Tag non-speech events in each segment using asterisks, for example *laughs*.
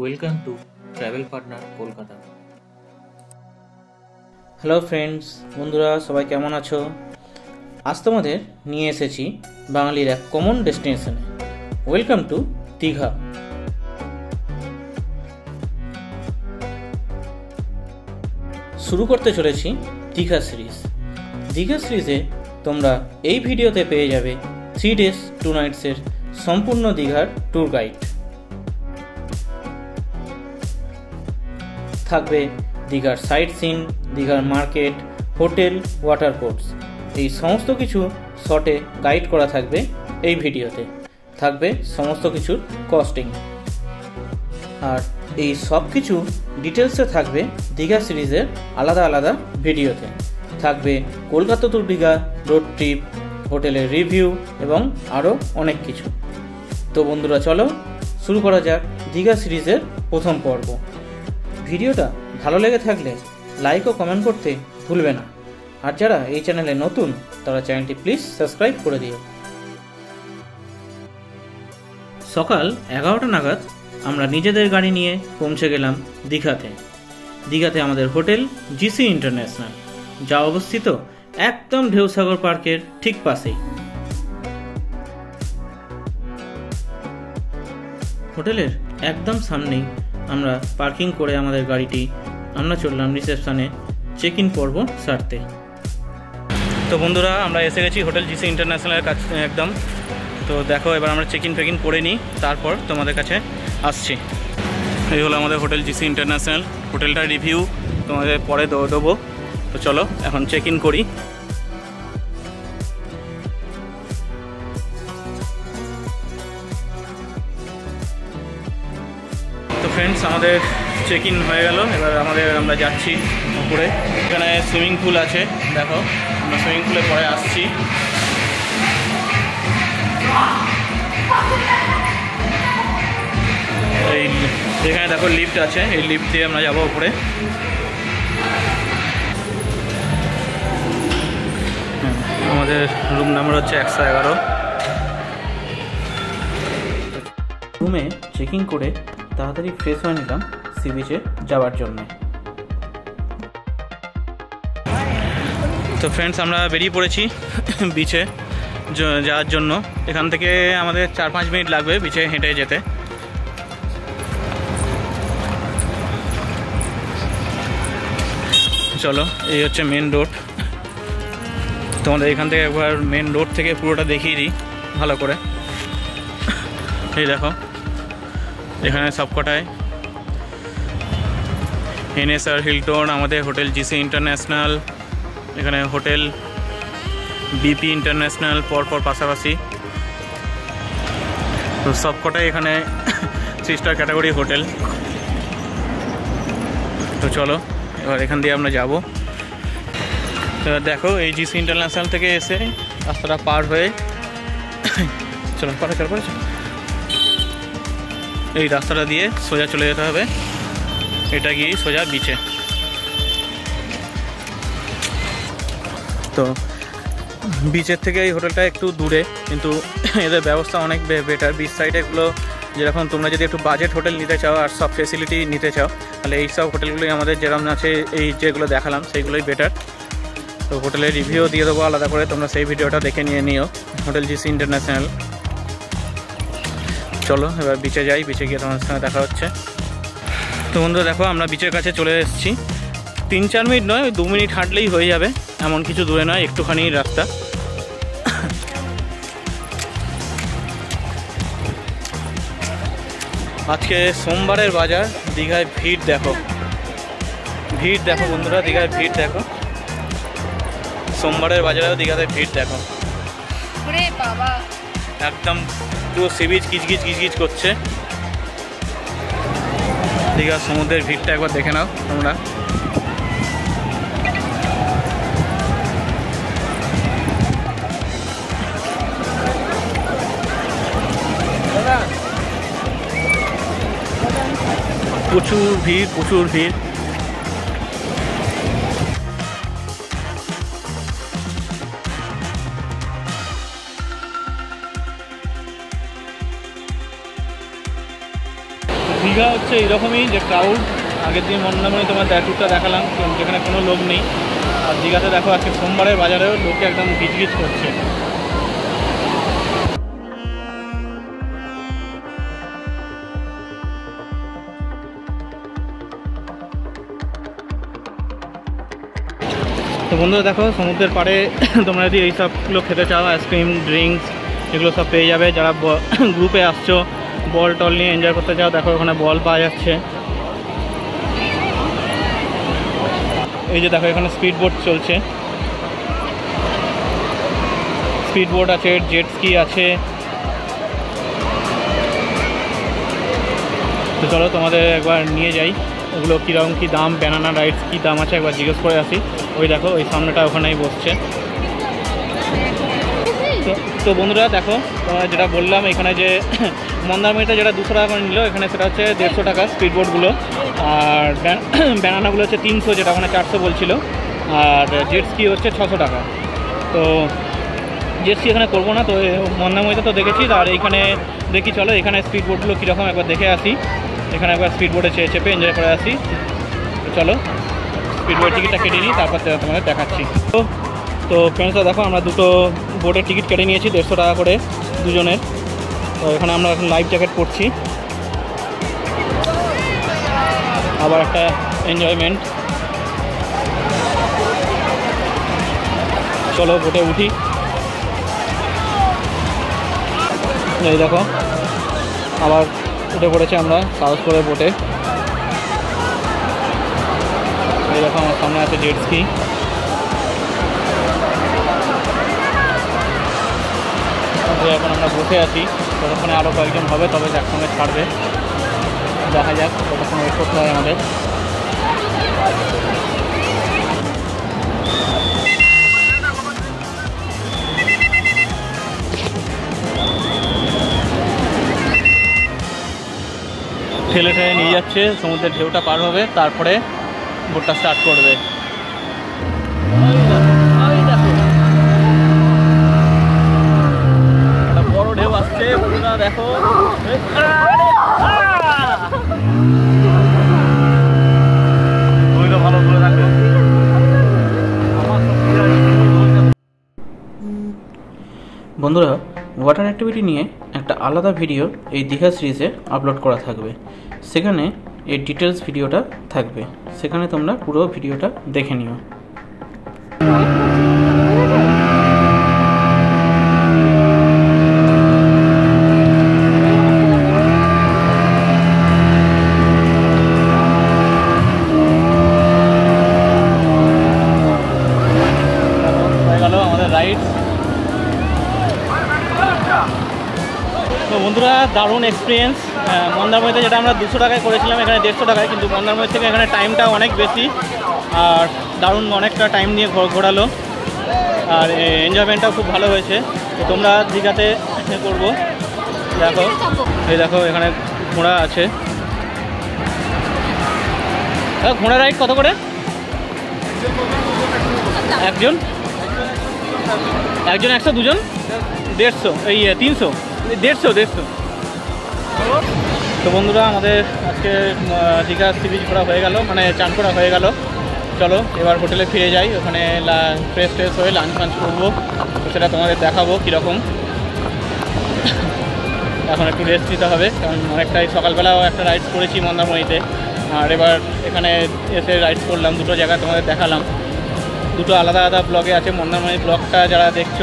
Welcome to travel partner Kolkata hello friends বন্ধুরা, সবাই কেমন আছো? আজ তোমাদের নিয়ে এসেছি বাঙালির এক কমন ডেস্টিনেশনে ওয়েলকাম টু দীঘা শুরু করতে চলেছি দীঘা সিরিজ দীঘা সিরিজে তোমরা এই ভিডিওতে পেয়ে যাবে থ্রি ডেজ টু নাইটসের সম্পূর্ণ দীঘার ট্যুর গাইড থাকবে দীঘার সাইট সিন, দীঘার মার্কেট, হোটেল, ওয়াটার স্পোর্টস এই সমস্ত কিছু শর্টে গাইড করা থাকবে এই ভিডিওতে। থাকবে সমস্ত কিছুর কস্টিং। আর এই সব কিছু ডিটেলসে থাকবে দীঘা সিরিজের আলাদা আলাদা ভিডিওতে। থাকবে Kolkata to Digha, road trip, হোটেলের রিভিউ এবং আরও অনেক কিছু। তো বন্ধুরা, চলো শুরু করা যাক দীঘা সিরিজের প্রথম পর্ব। ভিডিওটা ভালো লেগে থাকলে লাইক ও কমেন্ট করতে ভুলবে না। আর যারা এই চ্যানেলে নতুন, তারা চ্যানেলটি প্লিজ সাবস্ক্রাইব করে দিও। সকাল এগারোটা নাগাদ আমরা নিজেদের গাড়ি নিয়ে পৌঁছে গেলাম দীঘাতে। দীঘাতে আমাদের হোটেল জিসি ইন্টারন্যাশনাল যা অবস্থিত একদম ঢেউসাগর পার্কের ঠিক পাশেই। হোটেলের একদম সামনেই আমরা পার্কিং করে আমাদের গাড়িটি আমরা চললাম রিসেপশনে চেক ইন পর্ব সারতে। তো বন্ধুরা, আমরা এসে গেছি হোটেল জিসি ইন্টারন্যাশনালের কাছে একদম। তো দেখো, এবার আমরা চেক ইন ফেক ইন করে নিই, তারপর তোমাদের কাছে আসছি। এই হলো আমাদের হোটেল জিসি ইন্টারন্যাশনাল। হোটেলটার রিভিউ তোমাদের পরে দেবো। তো চলো, এখন চেক ইন করি। ফ্রেন্ডস আমাদের চেক ইন হয়ে গেল। এবার আমাদের আমরা যাচ্ছি উপরে এখানে সুইমিং পুল আছে, দেখো। আমরা সুইমিং পুলে পরে আসছি। এই এখানে দেখো লিফট আছে, এই লিফট দিয়ে আমরা যাব উপরে। আমাদের রুম নাম্বার হচ্ছে একশো এগারো। রুমে চেকিং করে তাড়াতাড়ি ফ্রেশ হয়ে নিলাম সি বিচে যাওয়ার জন্য। তো ফ্রেন্ডস আমরা বেরিয়ে পড়েছি *laughs* বিচে যাওয়ার জন্য। এখান থেকে আমাদের চার পাঁচ মিনিট লাগবে বিচে হেঁটে যেতে। চলো, এই হচ্ছে মেন রোড তোমাদের এখান থেকে একবার মেন রোড থেকে পুরোটা দেখিয়ে দিই, ভালো করে। এই দেখো। এখানে সবকটায় এনএসআর হিলটন, আমাদের হোটেল জিসি ইন্টারন্যাশনাল, এখানে হোটেল বিপি ইন্টারন্যাশনাল পরপর পাশাপাশি। তো সবকটাই এখানে থ্রি স্টার ক্যাটাগরি হোটেল। তো চলো, এবার এখান দিয়ে আমরা যাব। তো দেখো, এই জিসি ইন্টারন্যাশনাল থেকে এসে রাস্তাটা পার হয়ে *coughs* চলো, পরে চলো পরে চলো। এই রাস্তাটা দিয়ে সোজা চলে যেতে হবে। এটা গিয়ে সোজা বিচে তো বিচের থেকে এই হোটেলটা একটু দূরে, কিন্তু এদের ব্যবস্থা অনেক বেটার বিচ সাইডে এগুলো যেরকম তোমরা যদি একটু বাজেট হোটেল নিতে চাও আর সব ফেসিলিটি নিতে চাও, তাহলে এই সব হোটেলগুলোই আমাদের যেরকম আছে, এই যেগুলো দেখালাম, সেইগুলোই বেটার তো হোটেলের রিভিউ দিয়ে দেবো আলাদা করে, তোমরা সেই ভিডিওটা দেখে নিয়ে নিও। হোটেল জিসি ইন্টারন্যাশনাল চলো এবার বিচে যাই বিচে গিয়ে তোমার সঙ্গে দেখা হচ্ছে। তো বন্ধুরা দেখো আমরা বিচের কাছে চলে এসেছি। তিন চার মিনিট নয় দু মিনিট হাঁটলেই হয়ে যাবে। এমন কিছু দূরে নয় একটুখানি রাস্তা। আজকে সোমবারের বাজার দীঘায় ভিড় দেখো। ভিড় দেখো বন্ধুরা দীঘায় ভিড় দেখো। সোমবারের বাজারেও দীঘাতে ভিড় দেখো। একদম পুরো সি বিচ কিচকিচ কিচকিচ করছে। দীঘার সমুদ্রের ভিড়টা একবার দেখে নাও তোমরা। প্রচুর ভিড় প্রচুর ভিড়। হচ্ছে এরকমই যে ক্রাউড আগের দিন মন্দারমণি তোমার দেখ দেখালাম যেখানে কোনো লোক নেই। আর দীঘাতে দেখো আজকে সোমবারের বাজারেও লোকে একদম গিজগিজ করছে। তো বন্ধুরা দেখো, সমুদ্রের পাড়ে *coughs* তোমরা যদি এইসবগুলো খেতে চাও আইসক্রিম ড্রিঙ্কস এগুলো সব পেয়ে যাবে। যারা গ্রুপে *coughs* আসছো বল টল নিয়ে এনজয় করতে চাও দেখো ওখানে বল পাওয়া যাচ্ছে। এই যে দেখো, এখানে স্পিড বোট চলছে। স্পিড বোট আছে জেট স্কি আছে। তো চলো তোমাদের একবার নিয়ে যাই। ওগুলো কীরকম কী দাম? ব্যানানা রাইডস কী দাম আছে? একবার জিজ্ঞেস করে আসি। ওই দেখো, ওই সামনেটা ওখানেই বসছে। তো বন্ধুরা দেখো তোমার যেটা বললাম, এখানে যে মন্দারমণিতে যেটা দুশো টাকা করে নিল, এখানে সেটা হচ্ছে দেড়শো টাকা স্পিড বোটগুলো আর ব্যান- *coughs* ব্যানানাগুলো হচ্ছে তিনশো, যেটা ওখানে চারশো বলছিল। আর জেট স্কি হচ্ছে ছশো টাকা। তো জেট স্কি এখানে করব না, তো এ মন্দারমণিতে তো দেখেছি, আর এইখানে দেখি চলো, এখানে স্পিড বোটগুলো কীরকম, একবার দেখে আসি। এখানে একবার স্পিড বোটে চেয়ে চেপে এনজয় করে আসি। চলো স্পিড টিকিটটা কেটে নিই, তারপর তোমাদের দেখাচ্ছি। তো তো ফ্রেন্ডসরা দেখো, আমরা দুটো বোটের টিকিট কেটে নিয়েছি, দেড়শো টাকা করে দুজনের। তো এখানে আমরা এখন লাইফ জ্যাকেট পরছি। আবার একটা এনজয়মেন্ট চলো বোটে উঠি। এই দেখো, আবার উঠে পড়েছি আমরা সাহস করে বোটে এই দেখো, আমার সামনে আছে জেট এখন আমরা বসে আছি। ততক্ষণে আরও কয়েকজন হবে, তবে একসঙ্গে ছাড়বে। দেখা যাক, ততক্ষণ ওয়েট করতে হয় আমাদের। ঠেলে ঠেলে নিয়ে যাচ্ছে, সমুদ্রের ঢেউটা পার হবে, তারপরে বোটটা স্টার্ট করবে। বন্ধুরা ওয়াটার অ্যাক্টিভিটি নিয়ে একটা আলাদা ভিডিও এই দীঘা সিরিজে আপলোড করা থাকবে। সেখানে এই ডিটেলস ভিডিওটা থাকবে। সেখানে তোমরা পুরো ভিডিওটা দেখে নিও। দারুণ এক্সপিরিয়েন্স মন্দারমণিতে যেটা আমরা দুশো টাকায় করেছিলাম, এখানে দেড়শো টাকায়, কিন্তু মন্দারমণি থেকে এখানে টাইমটা অনেক বেশি। আর দারুণ অনেকটা টাইম নিয়ে ঘোরালো। আর এনজয়মেন্টটাও খুব ভালো হয়েছে। তো তোমরা দীঘাতে করব। দেখো, এই দেখো, এখানে ঘোড়া আছে। ঘোড়া রাইড কত করে? একজন? একজন একশো, দুজন? দেড়শো, এই তিনশো? দেড়শো দেড়শো। তো বন্ধুরা, আমাদের আজকে দীঘা সি বিচ ঘোরা হয়ে গেল মানে চান করা হয়ে গেল। চলো, এবার হোটেলে ফিরে যাই, ওখানে ফ্রেশ ট্রেশ হয়ে লাঞ্চ ফাঞ্চ করব। সেটা তোমাদের দেখাবো কীরকম। এখন একটু রেস্ট নিতে হবে, কারণ অনেকটাই সকালবেলাও একটা রাইডস করেছি মন্দারমণিতে। আর এবার এখানে এসে রাইডস করলাম, দুটো জায়গা তোমাদের দেখালাম। দুটো আলাদা আলাদা ব্লগে আছে, মন্দারমণি ব্লগটা যারা দেখছ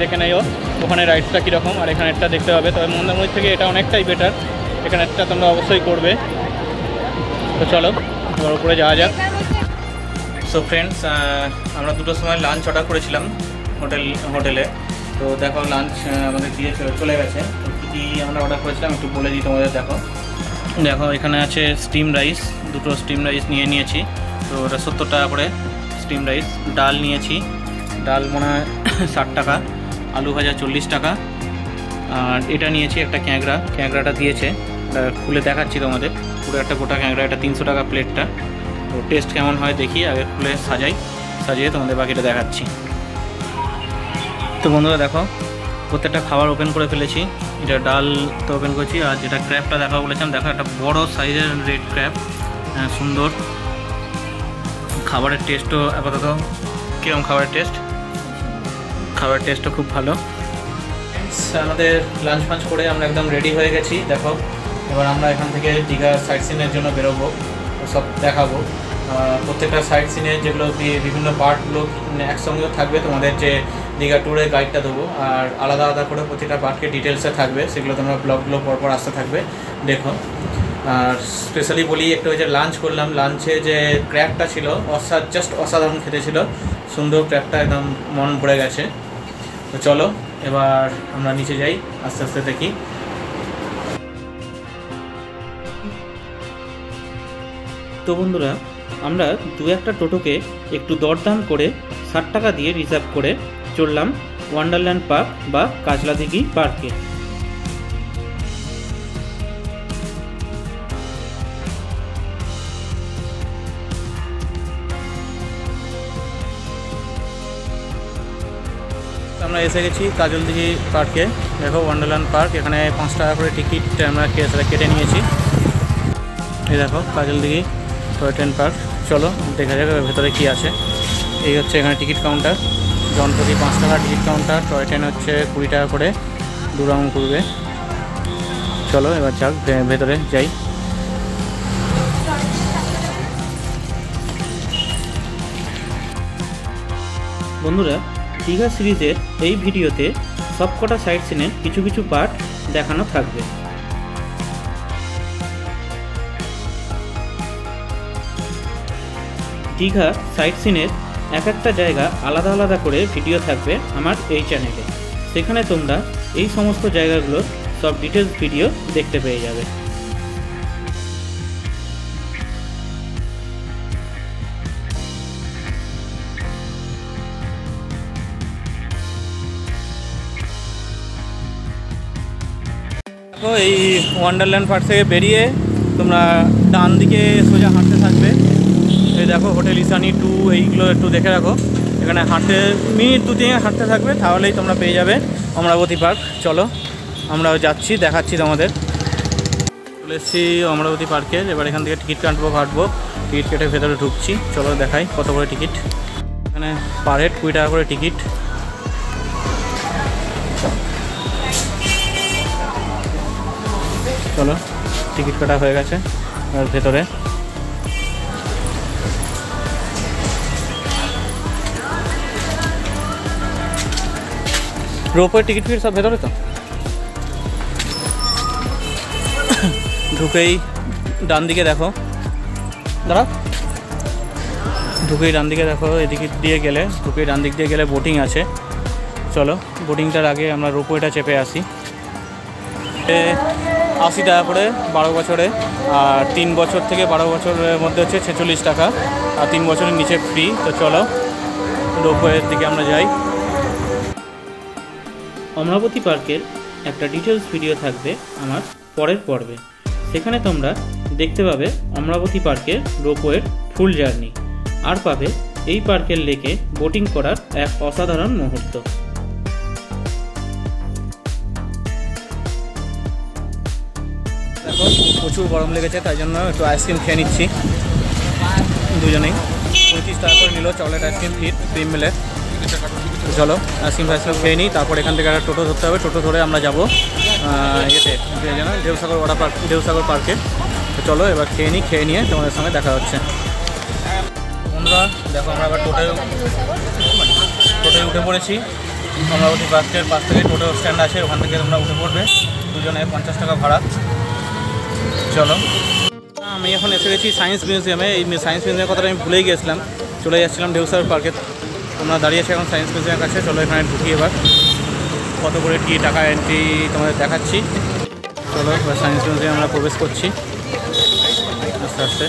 দেখে নেও, ওখানে রাইডসটা কীরকম, আর এখানেরটা দেখতে হবে। তবে মন্দারমণি থেকে এটা অনেকটাই বেটার এখানেরটা তোমরা অবশ্যই করবে। তো চলো, এবার উপরে যাওয়া যাক। সো ফ্রেন্ডস আমরা দুটোর সময় লাঞ্চ অর্ডার করেছিলাম হোটেল, হোটেলে। তো দেখো লাঞ্চ আমাদের দিয়ে চলে গেছে। তো কী কী আমরা অর্ডার করেছিলাম একটু বলে দিই তোমাদের, দেখো। দেখো, এখানে আছে স্টিম রাইস দুটো স্টিম রাইস নিয়ে নিয়েছি। তো ওটা সত্তর টাকা করে স্টিম রাইস ডাল নিয়েছি, ডাল মনে হয় ষাট টাকা, আলু ভাজা চল্লিশ টাকা। আর এটা নিয়েছি একটা ক্যাংরা ক্যাঁকড়াটা দিয়েছে। খুলে দেখাচ্ছি তোমাদের। পুরো একটা গোটা ক্যাংরা এটা তিনশো টাকা প্লেটটা তো টেস্ট কেমন হয় দেখি, আগে খুলে সাজাই। সাজিয়ে তোমাদের বাকিটা দেখাচ্ছি। তো বন্ধুরা দেখো, প্রত্যেকটা খাবার ওপেন করে ফেলেছি। এটা ডাল তো ওপেন করেছি, আর যেটা ক্র্যাপটা দেখা বলেছিলাম, দেখো একটা বড় সাইজের রেড ক্র্যাব সুন্দর। খাবারের টেস্টও আপাতত কীরকম খাবারের টেস্ট খাবারের টেস্টও খুব ভালো। আমাদের লাঞ্চ ফাঞ্চ করে আমরা একদম রেডি হয়ে গেছি। দেখো এবার আমরা এখান থেকে দীঘার সাইট সিনের জন্য বেরোবো সব দেখাবো। প্রত্যেকটা সাইট সিনে যেগুলো বিভিন্ন পার্টগুলো একসঙ্গেও থাকবে, তোমাদের যে দীঘা ট্যুরের গাইডটা দেবো। আর আলাদা আলাদা করে প্রতিটা পার্টকে ডিটেলসে থাকবে, সেগুলো তোমরা ব্লগগুলো পরপর আসতে থাকবে, দেখো। আর স্পেশালি বলি, একটু ওই যে লাঞ্চ করলাম। লাঞ্চে যে ক্র্যাবটা ছিল, অসা জাস্ট অসাধারণ খেতে ছিল। সুন্দর ক্র্যাবটা একদম মন ভরে গেছে। তো চলো, এবার আমরা নিচে যাই, আস্তে আস্তে দেখি। তো বন্ধুরা, আমরা দু একটা টোটোকে একটু দরদাম করে ষাট টাকা দিয়ে রিজার্ভ করে চললাম ওয়ান্ডারল্যান্ড পার্ক বা কাজলা দিঘি পার্কে আমরা এসে গেছি কাজলদিঘি পার্কে দেখো ওয়ান্ডারল্যান্ড পার্ক এখানে পাঁচ টাকা করে টিকিট আমরা কেটে নিয়েছি। এই দেখো কাজলদিঘি। টয় ট্রেন পার্ক চলো, দেখা এর ভেতরে কী আছে। এই হচ্ছে এখানে টিকিট কাউন্টার। জনপ্রতি পাঁচ টাকা টিকিট কাউন্টার। টয় ট্রেন হচ্ছে কুড়ি টাকা করে দু রাউন্ড ঘুরবে। চলো, এবার যাক ভেতরে যাই। বন্ধুরা, দীঘা সিরিজের এই ভিডিওতে সবকটা সাইট সিনের কিছু কিছু পার্ট দেখানো থাকবে। দীঘা সাইট সিনের এক একটা জায়গা আলাদা আলাদা করে ভিডিও থাকবে আমার এই চ্যানেলে। সেখানে তোমরা এই সমস্ত জায়গাগুলোর সব ডিটেলস ভিডিও দেখতে পেয়ে যাবে। এই ওয়ান্ডারল্যান্ড পার্ক থেকে বেরিয়ে তোমরা ডান দিকে সোজা হাঁটতে থাকবে। দেখো, হোটেল ইসানি টু, এইগুলো একটু দেখে রাখো। এখানে হাঁটতে, মিনিট দু তিনে হাঁটতে থাকবে, তাহলেই তোমরা পেয়ে যাবে অমরাবতী পার্ক। চলো আমরা যাচ্ছি, দেখাচ্ছি তোমাদের। চলে এসেছি অমরাবতী পার্কে, এবার এখান থেকে টিকিট কাটবো কাটবো। টিকিট কেটে ভেতরে ঢুকছি। চলো, দেখাই কত করে টিকিট। এখানে পার হেড কুড়ি টাকা করে টিকিট। চলো, টিকিট কাটা হয়ে গেছে আর ভেতরে। রোপের টিকিট ফির সব ভেতরে তো? ঢুকেই ডান দিকে দেখো। দাঁড়া ঢুকেই ডান দিকে দেখো, এদিকে দিয়ে গেলে, ঢুকেই ডান দিক দিয়ে গেলে বোটিং আছে। চলো, বোটিংটার আগে আমরা রোপওয়েটা চেপে আসি। আশি টাকা করে বারো বছরে, আর তিন বছর থেকে বারো বছরের মধ্যে হচ্ছে ছেচল্লিশ টাকা। আর তিন বছরের নিচে ফ্রি তো চলো রোপওয়ের দিকে আমরা যাই। অমরাবতী পার্কের একটা ডিটেলস ভিডিও থাকবে আমার পরের পর্বে। সেখানে তোমরা দেখতে পাবে অমরাবতী পার্কের রোপওয়ের ফুল জার্নি। আর পাবে এই পার্কের লেকে বোটিং করার এক অসাধারণ মুহূর্ত। দেখো, প্রচুর গরম লেগেছে, তাই জন্য একটু আইসক্রিম খেয়ে নিচ্ছি। দুজনেই। পঁয়ত্রিশ টাকা করে নিল চকলেট আইসক্রিম ফিট ক্রিম মিলে চলো আইসক্রিম ফাইসক্রিম খেয়ে নিই, তারপর এখান থেকে একটা টোটো ধরতে হবে, টোটো ধরে আমরা যাব ইয়েতে যেন ঢেউসাগর ওয়াটার পার্ক ঢেউসাগর পার্কে চলো, এবার খেয়ে নিই, খেয়ে নিয়ে তোমাদের সঙ্গে দেখা হচ্ছে। বন্ধুরা, দেখো আমরা আবার টোটোয় টোটোয় উঠে পড়েছি। অমরাবতী পার্কের পাশ থেকে টোটো স্ট্যান্ড আছে, ওখান থেকে তোমরা উঠে পড়বে। দুজনে পঞ্চাশ টাকা ভাড়া। চলো। আমি এখন এসে গেছি সায়েন্স মিউজিয়ামে এই সায়েন্স মিউজিয়ামের কথাটা আমি ভুলেই গেছিলাম। চলে যাচ্ছিলাম ঢেউসাগর পার্কে তোমরা দাঁড়িয়ে আছি এখন সায়েন্স মিউজিয়ামের কাছে, চলো এখানে ঢুকি এবার। কত করে কি টাকা এন্ট্রি তোমাদের দেখাচ্ছি। চলো এবার সায়েন্স মিউজিয়ামে আমরা প্রবেশ করছি। আস্তে আস্তে।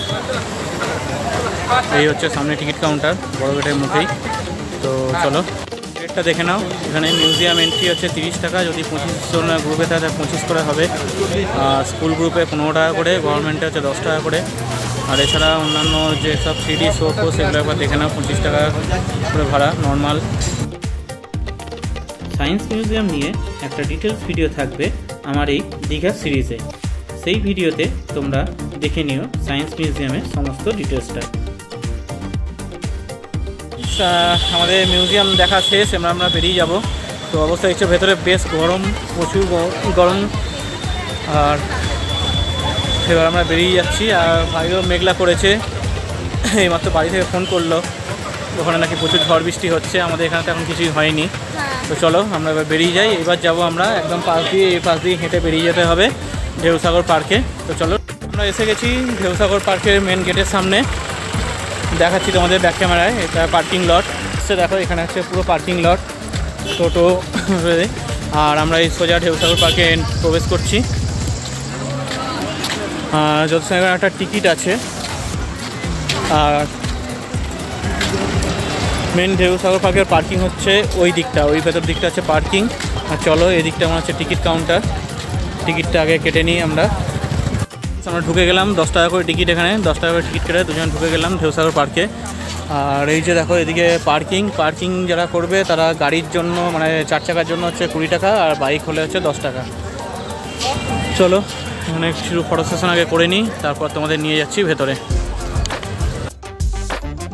এই হচ্ছে সামনে টিকিট কাউন্টার, বড় গেটের মুখেই তো চলো রেটটা দেখে নাও। এখানে মিউজিয়াম এন্ট্রি হচ্ছে তিরিশ টাকা, যদি পঁচিশ জন গ্রুপে থাকে পঁচিশ করে হবে। স্কুল গ্রুপে পনেরো টাকা করে গভর্নমেন্টে হচ্ছে দশ টাকা করে। আর এছাড়া অন্যান্য যে সব থ্রিডি শো ফো সেগুলো একবার দেখে নাও, পঁচিশ টাকা করে ভাড়া নর্মাল সায়েন্স মিউজিয়াম নিয়ে একটা ডিটেলস ভিডিও থাকবে আমার এই দীঘা সিরিজে সেই ভিডিওতে তোমরা দেখে নিও সায়েন্স মিউজিয়ামের সমস্ত ডিটেলসটা আমাদের মিউজিয়াম দেখা শেষ, এবার আমরা বেরিয়ে যাব। তো অবস্থা হচ্ছে ভেতরে বেশ গরম, প্রচুর গরম। আর এবার আমরা বেরিয়ে যাচ্ছি আর ভাইও মেঘলা করেছে। এইমাত্র বাড়ি থেকে ফোন করল। ওখানে নাকি প্রচুর ঝড় বৃষ্টি হচ্ছে আমাদের এখানে তো এখন কিছুই হয়নি। তো চলো আমরা এবার বেরিয়ে যাই। এবার যাব আমরা একদম পাশ দিয়ে এই পাশ দিয়ে হেঁটে বেরিয়ে যেতে হবে ঢেউসাগর পার্কে। তো চলো আমরা এসে গেছি ঢেউসাগর পার্কের মেন গেটের সামনে। দেখাচ্ছি তোমাদের ব্যাক ক্যামেরায় এটা পার্কিং লট সে দেখো এখানে আছে পুরো পার্কিং লট টোটো আর আমরা এই সোজা ঢেউসাগর পার্কে প্রবেশ করছি। যত সঙ্গে একটা টিকিট আছে। আর মেন ঢেউসাগর পার্কের পার্কিং হচ্ছে ওই দিকটা, ওই ভেতর দিকটা আছে পার্কিং। আর চলো এই দিকটা আমার হচ্ছে টিকিট কাউন্টার। টিকিটটা আগে কেটে নিই আমরা। আমরা ঢুকে গেলাম দশ টাকা করে টিকিট এখানে, দশ টাকা করে টিকিট কেটে দুজন ঢুকে গেলাম ঢেউসাগর পার্কে। আর এই যে দেখো, এদিকে পার্কিং পার্কিং যারা করবে তারা গাড়ির জন্য মানে চার চাকার জন্য হচ্ছে কুড়ি টাকা আর বাইক হলে হচ্ছে দশ টাকা। চলো। এখানে কিছু ফটো সেশন আগে করে নিই, তারপর তোমাদের নিয়ে যাচ্ছি ভেতরে।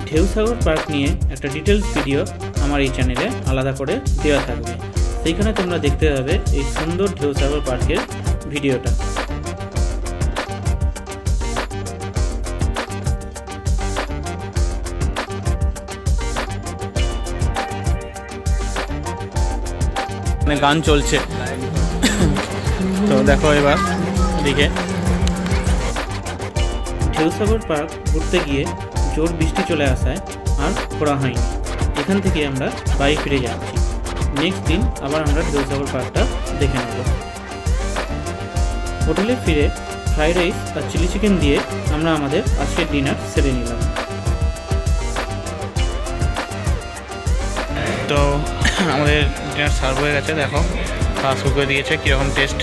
ঢেউসাগর পার্ক নিয়ে একটা ডিটেলস ভিডিও আমার এই চ্যানেলে আলাদা করে দেওয়া থাকবে। সেইখানে তোমরা দেখতে পাবে এই সুন্দর ঢেউসাগর পার্কের ভিডিওটা মানে গান চলছে। তো দেখো এবার এদিকে ঢেউসাগর পার্ক ঘুরতে গিয়ে জোর বৃষ্টি চলে আসায় আর ঘোরা হয়নি। এখান থেকে আমরা বাড়ি ফিরে যাচ্ছি। নেক্সট দিন আবার আমরা ঢেউসাগর পার্কটা দেখে নেব। হোটেলে ফিরে ফ্রাইড রাইস আর চিলি চিকেন দিয়ে আমরা আমাদের আজকের ডিনার সেরে নিলাম। তো আমাদের ডিনার সার্ভ হয়ে গেছে, দেখো। করে দিয়েছে, কীরকম টেস্ট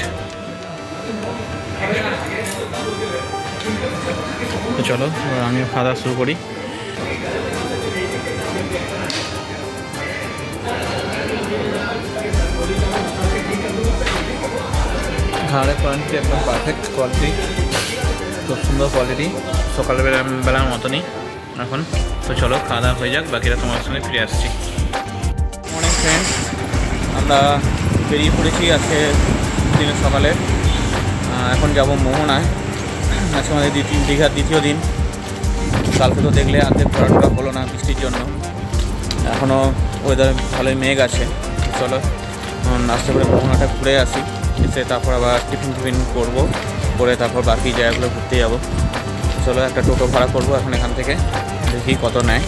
তো চলো আমিও খাওয়া শুরু করি। খাবারের কোয়ালিটি একদম পারফেক্ট কোয়ালিটি খুব সুন্দর কোয়ালিটি সকালবেলা, বেলার মতনই এখন। তো চলো, খাওয়া দাওয়া হয়ে যাক, বাকিরা তোমার সঙ্গে ফিরে আসছি। অনেক ফ্রেন্ড আমরা বেরিয়ে পড়েছি আজকে দিনের সকালে। এখন যাব মোহনায়। আজকে আমাদের দ্বিতীয় দীঘার দ্বিতীয় দিন। কালকে তো দেখলে আর্ধেক টোরা হলো না বৃষ্টির জন্য। এখনও ওয়েদার ভালোই মেঘ আছে। চলো নাস্তা করে মোহনাটা ঘুরে আসি। এসে তারপর আবার টিফিন টিফিন করব। করে তারপর বাকি জায়গাগুলো ঘুরতে যাব। চলো, একটা টোটো ভাড়া করব এখন এখান থেকে। দেখি কত নেয়।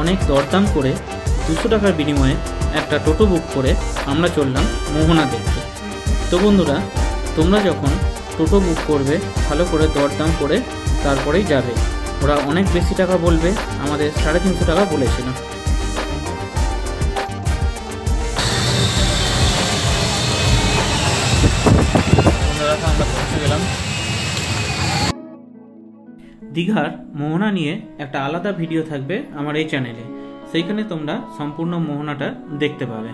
অনেক দরদাম করে দুশো টাকার বিনিময়ে একটা টোটো বুক করে আমরা চললাম মোহনা দেখতে। তো বন্ধুরা তোমরা যখন টোটো বুক করবে, ভালো করে দরদাম করে তারপরেই যাবে। ওরা অনেক বেশি টাকা বলবে, আমাদের সাড়ে তিনশো টাকা বলেছিল। দীঘার মোহনা নিয়ে একটা আলাদা ভিডিও থাকবে আমার এই চ্যানেলে। সেইখানে তোমরা সম্পূর্ণ মোহনাটা দেখতে পাবে।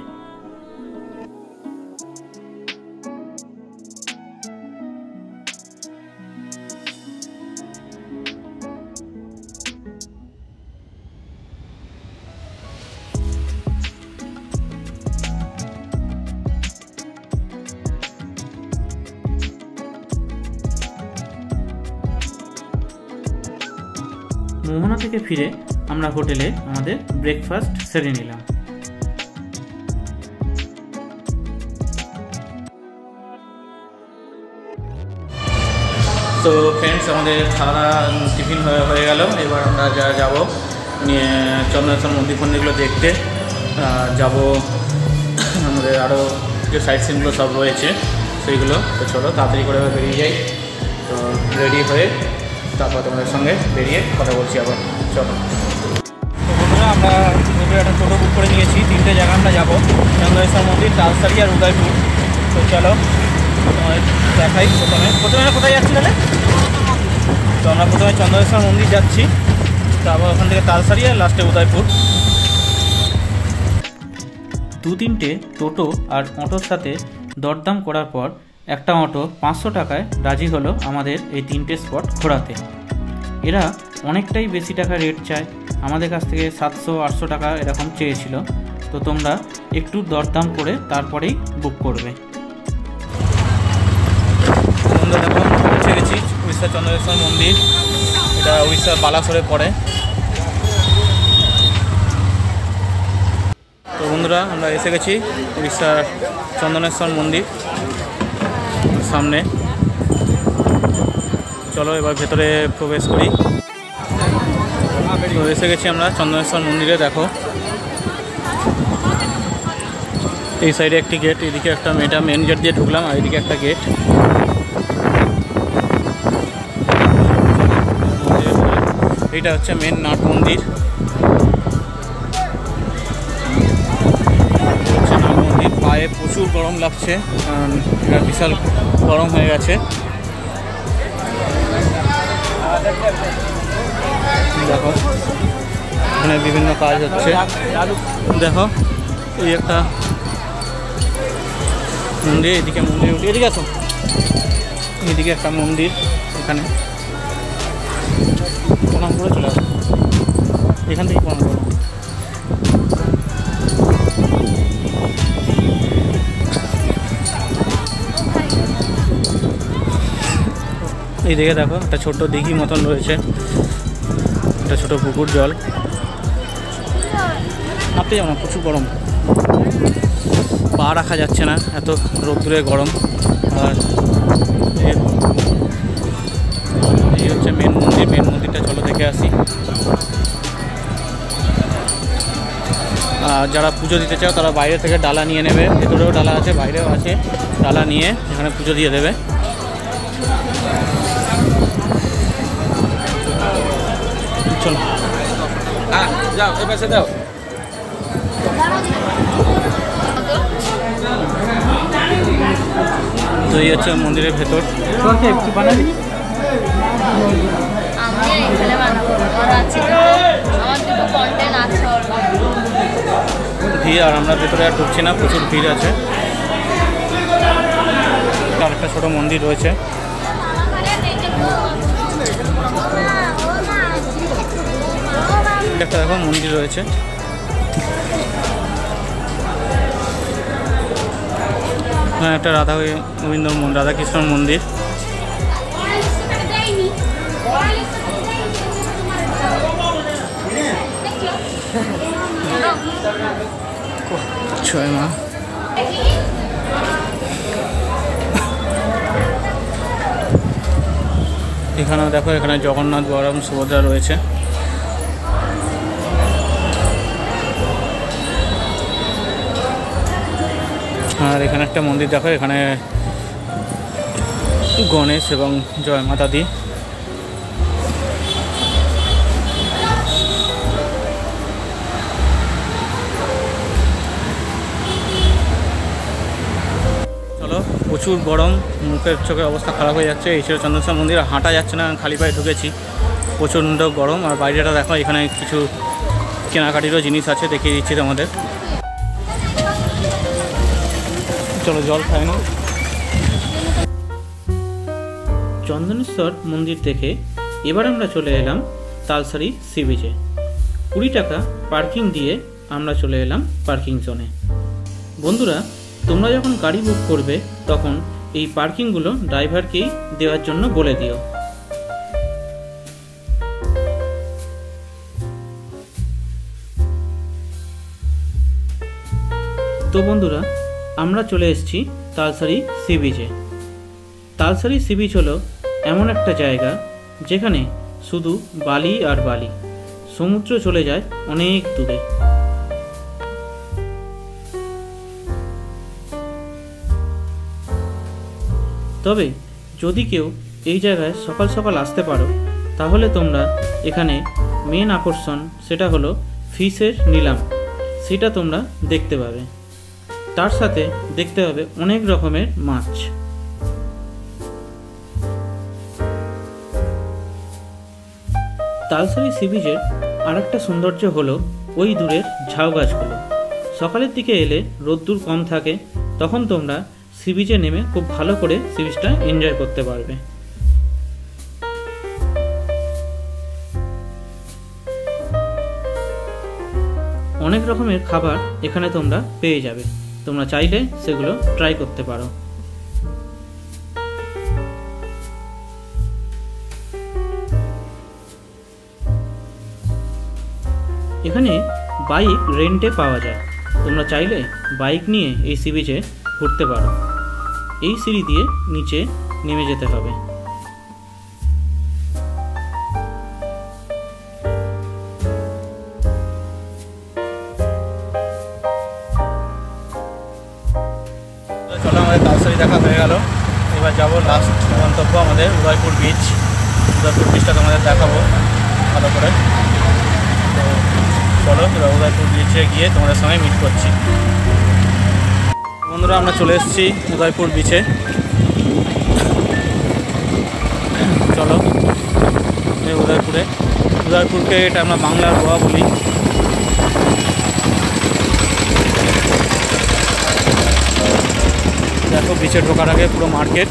ফিরে আমরা হোটেলে আমাদের ব্রেকফাস্ট সেরে নিলাম। তো ফ্রেন্ডস আমাদের খাওয়া টিফিন হয়ে গেল। এবার আমরা যা যাব চন্দ্রেশ্বর মন্দির ফন্দিরগুলো দেখতে। যাব আমাদের আরও যে সাইট সিনগুলো সব রয়েছে, সেইগুলো তো চলো তাড়াতাড়ি করে বেরিয়ে যাই। তো রেডি হয়ে তারপর তোমাদের সঙ্গে বেরিয়ে কথা বলছি আবার। চলো। বন্ধুরা, আমরা একটা টোটো বুক করে নিয়েছি, তিনটে জায়গা আমরা যাব। চন্দ্রেশ্বর মন্দির, তালসারি আর উদয়পুর। তো চলো দেখাই প্রথমে। প্রথমে কোথায় যাচ্ছি তাহলে? তো আমরা প্রথমে চন্দ্রেশ্বর মন্দির যাচ্ছি। তারপর ওখান থেকে তালসারি আর লাস্টে উদয়পুর। দু তিনটে টোটো আর অটোর সাথে দরদাম করার পর একটা অটো পাঁচশো টাকায় রাজি হলো আমাদের এই তিনটে স্পট ঘোরাতে। এরা অনেকটাই বেশি টাকা রেট চায়। আমাদের কাছ থেকে সাতশো, আটশো টাকা এরকম চেয়েছিল। তো তোমরা একটু দরদাম করে তারপরেই বুক করবে। বন্ধুরা দেখো পৌঁছে গেছি উড়িষ্যা চন্দ্রেশ্বর মন্দির। এটা উড়িষ্যার বালাসরে পড়ে। তো বন্ধুরা, আমরা এসে গেছি উড়িষ্যার চন্দনেশ্বর মন্দির সামনে। চলো, এবার ভেতরে প্রবেশ করি। তো এসে গেছি আমরা চন্দনেশ্বর মন্দিরে, দেখো। এই সাইডে একটি গেট এদিকে একটা মেয়েটা মেন গেট দিয়ে ঢুকলাম, আর এদিকে একটা গেট এইটা হচ্ছে মেন নাট মন্দির। পায়ে প্রচুর গরম লাগছে এটা বিশাল গরম হয়ে গেছে। দেখো, এখানে বিভিন্ন কাজ হচ্ছে। দেখো, এই একটা মন্দির, এদিকে মন্দির উঠে এদিকে আসো। এদিকে একটা মন্দির, এখানে। প্রণাম করে চলে আসো। এখান থেকে প্রণাম করো। এইদিকে দেখো, একটা ছোট্ট দিঘি মতন রয়েছে। একটা ছোট পুকুর, জল। নামতে যাব না, প্রচুর গরম। পা রাখা যাচ্ছে না, এত রোদ্দুরে গরম। আর এই হচ্ছে মেন মন্দির মেন মন্দিরটা, চলো দেখে আসি। আর যারা পুজো দিতে চাও, তারা বাইরে থেকে ডালা নিয়ে নেবে। ভেতরেও ডালা আছে, বাইরেও আছে। ডালা নিয়ে এখানে পুজো দিয়ে দেবে। চলো। যাও এই পাশে দাও। তো এই হচ্ছে মন্দিরের ভেতর। বানাবো। ভিড় আর আমরা ভেতরে আর ঢুকছি না প্রচুর ভিড় আছে। আর একটা ছোটো মন্দির রয়েছে। একটা দেখো মন্দির রয়েছে। হ্যাঁ একটা রাধা গোবিন্দ রাধাকৃষ্ণর মন্দির। ছয় মা। এখানেও দেখো এখানে জগন্নাথ বলরাম সুভদ্রা রয়েছে। আর এখানে একটা মন্দির দেখো, এখানে গণেশ এবং জয় মাতা দি। চলো, প্রচুর গরম, মুখের চোখের অবস্থা খারাপ হয়ে যাচ্ছে, এই ছিল চন্দ্রেশ্বর মন্দির হাঁটা যাচ্ছে না, খালি পায়ে ঢুকেছি। প্রচণ্ড গরম, আর বাইরেটা দেখো, এখানে কিছু কেনাকাটিরও জিনিস আছে, দেখিয়ে দিচ্ছি তোমাদের। চলো জল খাই না। চন্দনেশ্বর মন্দির থেকে এবার আমরা চলে এলাম তালসারি সি বিচে কুড়ি টাকা পার্কিং দিয়ে আমরা চলে এলাম পার্কিং জোনে। বন্ধুরা, তোমরা যখন গাড়ি বুক করবে, তখন এই পার্কিংগুলো ড্রাইভারকেই দেওয়ার জন্য বলে দিও। তো বন্ধুরা আমরা চলে এসেছি তালসারি সি বিচে তালসারি সি বিচ হলো এমন একটা জায়গা যেখানে শুধু বালি আর বালি, সমুদ্র চলে যায় অনেক দূরে। তবে যদি কেউ এই জায়গায় সকাল সকাল আসতে পারো, তাহলে তোমরা এখানে মেন আকর্ষণ সেটা হলো ফিশের নিলাম। সেটা তোমরা দেখতে পাবে। তার সাথে দেখতে হবে অনেক রকমের মাছ। তালসারি সি বিচের আর একটা সৌন্দর্য হলো ওই দূরের ঝাউ গাছগুলো। সকালের দিকে এলে রোদ্দুর কম থাকে, তখন তোমরা সি বিচে নেমে খুব ভালো করে সি বিচটা এনজয় করতে পারবে। অনেক রকমের খাবার এখানে তোমরা পেয়ে যাবে। তোমরা চাইলে সেগুলো ট্রাই করতে পারো। এখানে বাইক রেন্টে পাওয়া যায়। তোমরা চাইলে বাইক নিয়ে এই সি বিচে ঘুরতে পারো। এই সিঁড়ি দিয়ে নিচে নেমে যেতে হবে। বিচটা তোমাদের দেখাবো ভালো করে। তো চলো উদয়পুর বিচে গিয়ে তোমাদের সঙ্গে মিট করছি। বন্ধুরা, আমরা চলে এসেছি উদয়পুর বিচে চলো উদয়পুরে। উদয়পুরকে এটা আমরা বাংলার গোয়া বলি। দেখো বিচে ঢোকার আগে পুরো মার্কেট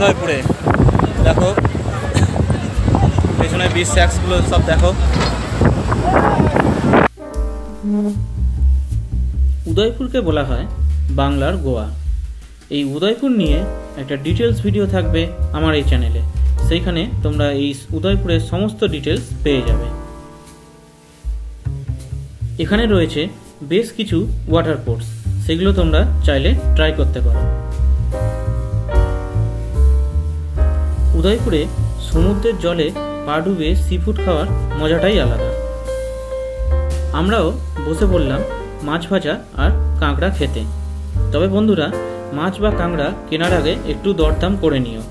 উদয়পুরে। দেখো। পেছনে বিচ স্যাক্সগুলো সব দেখো। উদয়পুরকে বলা হয় বাংলার গোয়া। এই উদয়পুর নিয়ে একটা ডিটেলস ভিডিও থাকবে আমার এই চ্যানেলে সেইখানে তোমরা এই উদয়পুরের সমস্ত ডিটেলস পেয়ে যাবে। এখানে রয়েছে বেশ কিছু ওয়াটার স্পোর্টস সেগুলো তোমরা চাইলে ট্রাই করতে পারো। উদয়পুরে সমুদ্রের জলে পা ডুবে সি ফুড খাওয়ার মজাটাই আলাদা। আমরাও বসে পড়লাম মাছ ভাজা আর কাঁকড়া খেতে। তবে বন্ধুরা, মাছ বা কাঁকড়া কেনার আগে একটু দরদাম করে নিও।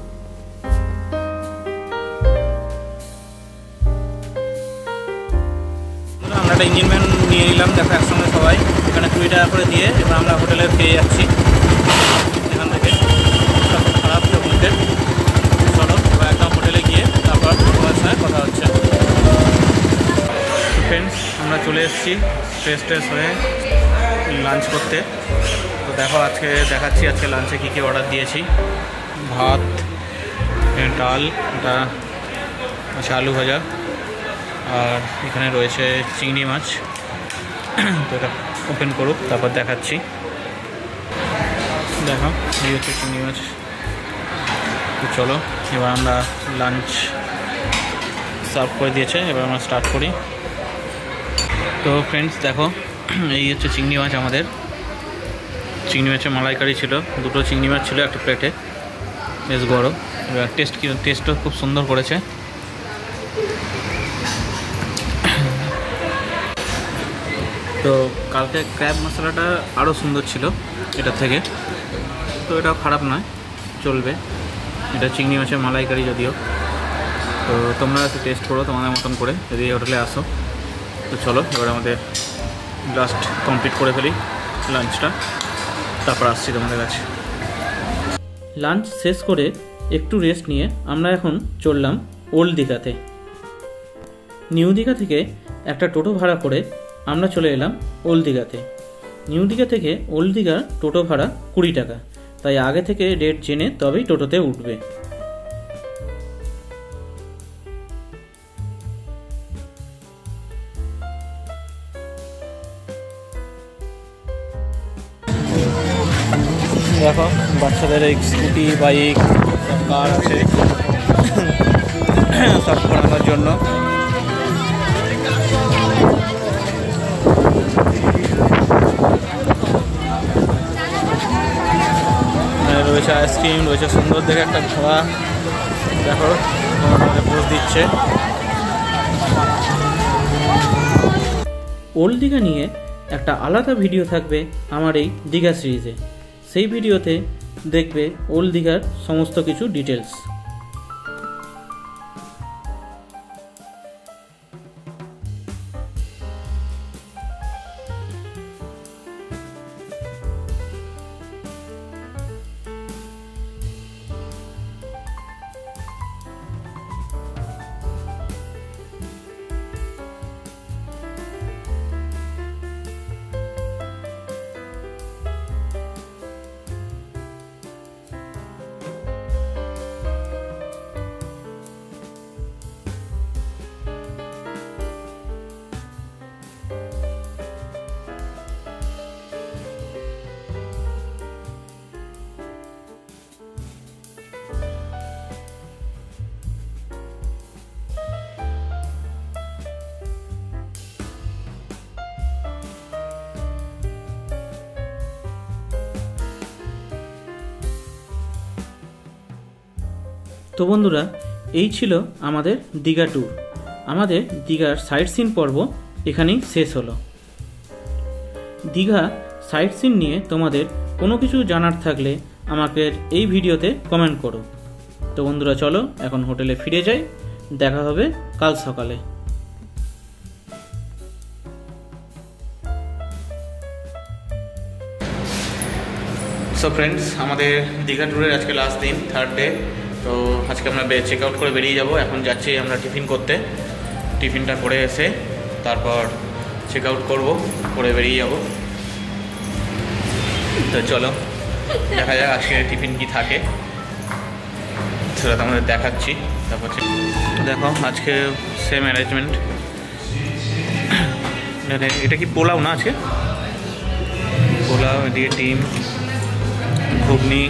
আমরা একটা ইঞ্জিন ম্যান নিয়ে নিলাম, দেখো একসঙ্গে সবাই। এখানে কুড়ি টাকা করে দিয়ে এবার আমরা হোটেলে পেয়ে যাচ্ছি এখান থেকে রাস্তা খুব খারাপ সমুদ্রের চলো এবার একদম হোটেলে গিয়ে তারপর তোমার সঙ্গে কথা হচ্ছে ফ্রেন্ডস আমরা চলে এসেছি ফ্রেশ ট্রেশ হয়ে লাঞ্চ করতে। তো দেখো আজকে দেখাচ্ছি আজকে লাঞ্চে কী কী অর্ডার দিয়েছি। ভাত ডাল এটা আছে আলু ভাজা, আর এখানে রয়েছে চিংড়ি মাছ। তো এটা ওপেন করুক, তারপর দেখাচ্ছি। দেখো, এই হচ্ছে চিংড়ি মাছ। তো চলো, এবার আমরা লাঞ্চ সার্ভ করে দিয়েছে, এবার আমরা স্টার্ট করি। তো ফ্রেন্ডস দেখো, এই হচ্ছে চিংড়ি মাছ আমাদের। চিংড়ি মাছের মালাইকারি ছিল, দুটো চিংড়ি মাছ ছিল একটা প্লেটে বেশ বড় এবার টেস্ট টেস্টও খুব সুন্দর করেছে। তো কালকে ক্র্যাব মশলাটা আরও সুন্দর ছিল এটার থেকে। তো এটা খারাপ নয়, চলবে। এটা চিংড়ি মাছের মালাইকারি যদিও। তো তোমরা একটু টেস্ট করো তোমাদের মতন করে, যদি হোটেলে আসো। তো চলো, এবার আমাদের লাস্ট কমপ্লিট করে ফেলি লাঞ্চটা তারপর আসছি তোমাদের কাছে। লাঞ্চ শেষ করে একটু রেস্ট নিয়ে আমরা এখন চললাম ওল্ড দীঘাতে। নিউ দীঘা থেকে একটা টোটো ভাড়া করে আমরা চলে এলাম ওল্ড দীঘাতে। নিউ দীঘা থেকে ওল্ড দীঘার টোটো ভাড়া কুড়ি টাকা। তাই আগে থেকে রেট জেনে তবেই টোটোতে উঠবে। বাচ্চাদের এই স্কুটি বাইক কার আছে। *coughs* সব করানোর জন্য। রয়েছে আইসক্রিম রয়েছে সুন্দর দেখে একটা ঘোড়া দেখো আমাদের পোজ দিচ্ছে। ওল্ড দীঘা নিয়ে একটা আলাদা ভিডিও থাকবে আমার এই দীঘা সিরিজে সেই ভিডিওতে দেখবে ওল্ড দীঘার সমস্ত কিছু ডিটেলস তো বন্ধুরা, এই ছিল আমাদের দীঘা ট্যুর আমাদের দীঘার সাইট সিন পর্ব এখানেই শেষ হলো। দীঘা সাইট সিন নিয়ে তোমাদের কোনো কিছু জানার থাকলে আমাকে এই ভিডিওতে কমেন্ট করো। তো বন্ধুরা, চলো এখন হোটেলে ফিরে যাই। দেখা হবে কাল সকালে। সো ফ্রেন্ডস আমাদের দীঘা ট্যুরের আজকে লাস্ট দিন থার্ড ডে তো আজকে আমরা চেক আউট করে বেরিয়ে যাব। এখন যাচ্ছি আমরা টিফিন করতে। টিফিনটা করে এসে তারপর চেক আউট করব, করে বেরিয়ে যাব। তো চলো, দেখা যাক আজকে টিফিন কি থাকে। সেটা তোমাদের দেখাচ্ছি। তারপর দেখো, আজকে সেম অ্যারেঞ্জমেন্ট এটা কি পোলাও না আজকে? পোলাও, এদিকে ডিম, ঘুগনি,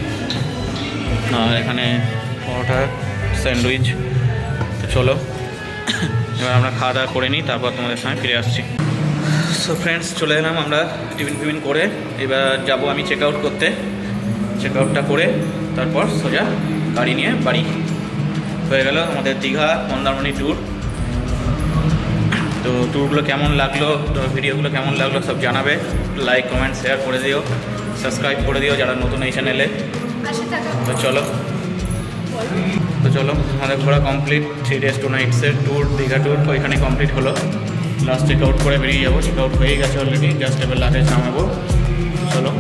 আর এখানে পরোটা স্যান্ডউইচ। তো চলো এবার আমরা খাওয়া দাওয়া করে নিই তারপর তোমাদের সঙ্গে ফিরে আসছি। সো ফ্রেন্ডস চলে এলাম আমরা টিফিন ফিফিন করে। এবার যাব আমি চেক আউট করতে। চেক আউটটা করে তারপর সোজা গাড়ি নিয়ে বাড়ি। হয়ে গেল আমাদের দীঘা মন্দারমণি ট্যুর তো ট্যুরগুলো কেমন লাগল তো ভিডিওগুলো কেমন লাগল সব জানাবে। লাইক কমেন্ট শেয়ার করে দিও। সাবস্ক্রাইব করে দিও যারা নতুন এই চ্যানেলে তো চলো। তো চলো আমাদের ঘোরা কমপ্লিট থ্রি ডেজ টু নাইটসের ট্যুর দীঘা ট্যুর ওইখানে কমপ্লিট হলো। লাস্ট চেক আউট করে বেরিয়ে যাব। চেক আউট হয়ে গেছে অলরেডি জাস্ট এবার লাগে নামাবো। চলো।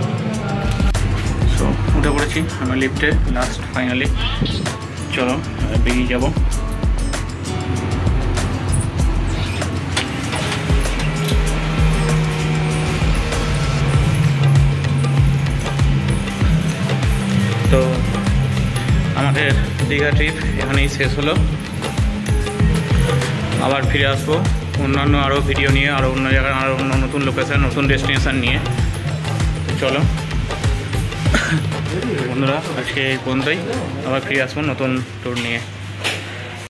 সো উঠে পড়েছি আমরা লিফটে লাস্ট ফাইনালি চলো বেরিয়ে যাব। আমাদের দীঘা ট্রিপ এখানেই শেষ হলো। আবার ফিরে আসব। অন্যান্য আরও ভিডিও নিয়ে আরও অন্য জায়গায় আরও অন্য নতুন লোকেশান নতুন ডেস্টিনেশান নিয়ে। চলো। বন্ধুরা, আজকে এই পর্যন্তই। আবার ফিরে আসব নতুন ট্যুর নিয়ে।